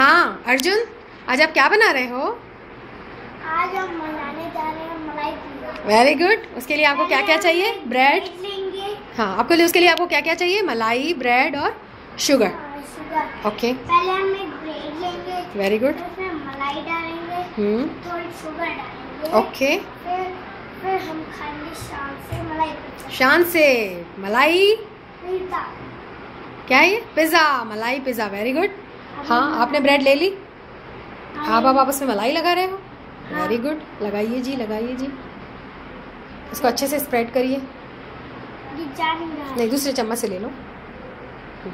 हाँ अर्जुन आज आप क्या बना रहे हो? आज हम बनाने जा रहे हैं मलाई पिज्जा वेरी गुड उसके लिए आपको क्या क्या चाहिए? ब्रेड हाँ आपके लिए उसके लिए आपको क्या क्या चाहिए? मलाई ब्रेड और शुगर ओके पहले हम एक ब्रेड लेंगे। वेरी गुड मलाई डालेंगे। हम्म. थोड़ी शुगर डालेंगे। ओके फिर फिर हम खाएँगे शाम से मलाई शान से मलाई? पिज्जा। क्या है ये? पिज़्ज़ा मलाई पिज़्ज़ा. वेरी गुड हाँ आपने ब्रेड ले ली? आप अब आप उसमें मलाई लगा रहे हो? हाँ। वेरी गुड लगाइए जी लगाइए जी। इसको अच्छे से स्प्रेड करिए। नहीं दूसरे चम्मच से ले लो। है।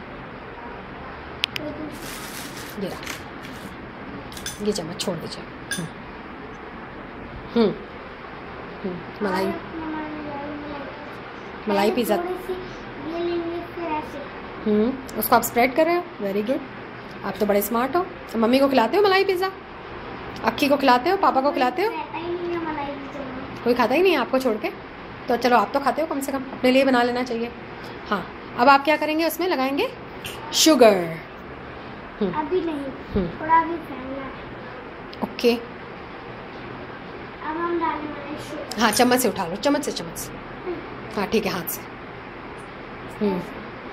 ये ये चम्मच छोड़ दीजिए। हम्म। हम्म, हम्म, मलाई। मलाई पिज़्ज़ा। हम्म उसको आप स्प्रेड कर रहे हो? वेरी गुड आप तो बड़े स्मार्ट हो। तो मम्मी को खिलाते हो मलाई पिज़्ज़ा अक्की को खिलाते हो? पापा को खिलाते हो। कोई खाता ही नहीं है आपको छोड़ के? तो चलो आप तो खाते हो कम से कम। अपने लिए बना लेना चाहिए। हाँ अब आप क्या करेंगे उसमें? लगाएँगे? शुगर हम्म, अभी नहीं। हम्म, थोड़ा भी फैलना है। ओके। अब हम डालने वाले शुगर हाँ चम्मच से उठा लो। चम्मच से चम्मच से। हाँ ठीक है हाथ से। Hmm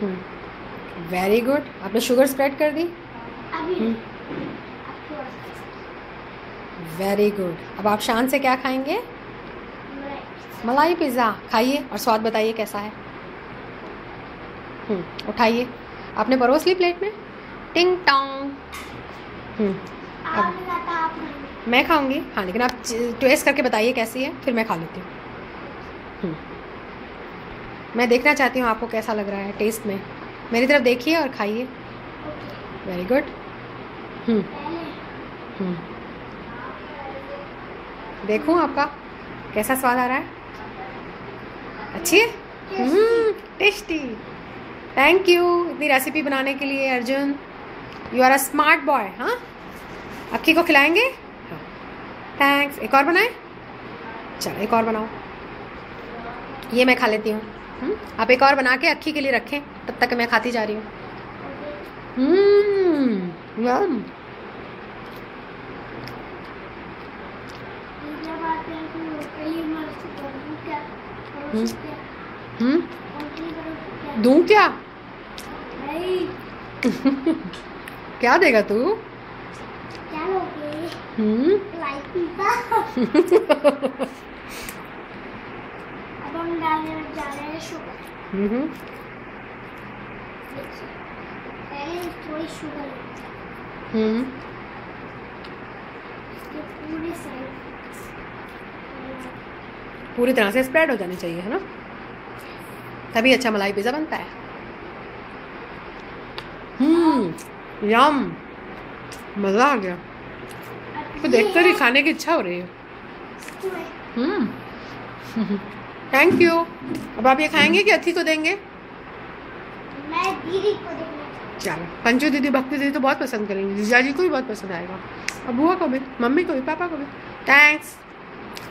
hmm. वेरी गुड आपने शुगर स्प्रेड कर दी? वेरी गुड अब आप शान से क्या खाएँगे? मलाई। पिज़्ज़ा। खाइए और स्वाद बताइए कैसा है। हम्म उठाइए। आपने परोस ली प्लेट में? टिंग टोंग। हम्म। मैं खाऊँगी। हाँ लेकिन आप टेस्ट करके बताइए कैसी है फिर मैं खा लेती हूँ। हम्म। मैं देखना चाहती हूँ आपको कैसा लग रहा है टेस्ट में। मेरी तरफ़ देखिए और खाइए। वेरी गुड हम्म हम्म देखूँ आपका कैसा स्वाद आ रहा है। अच्छी है? Hmm tasty. थैंक यू इतनी रेसिपी बनाने के लिए Arjun. You are a smart boy हाँ? अक्की को खिलाएँगे? हाँ। थैंक्स एक और बनाए? चलो एक और बनाओ। ये मैं खा लेती हूँ। हम्म, आप एक और बना के अक्की के लिए रखें। तब तक मैं खाती जा रही हूँ। हम्म यम जब आते हैं तो पहली मर्ज करूँ क्या हम्म। हम्म? दूँ क्या? क्या देगा तू? हम्म? हम्म। हैं हम्म। पूरे साइड पूरी तरह से स्प्रेड हो जानी चाहिए है ना? तभी अच्छा मलाई पिज़्ज़ा बनता है। हम्म यम मज़ा आ गया। तो देखकर ही खाने की इच्छा हो रही है। हम्म। थैंक यू अब आप ये खाएँगे कि अथी को देंगे? मैं दीदी को चलो पंचू दीदी भक्ति दीदी तो बहुत पसंद करेंगे। जीजा जी को भी बहुत पसंद आएगा। और बुआ को भी मम्मी को भी पापा को भी। थैंक्स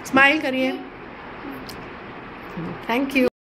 स्माइल करिए। Thank you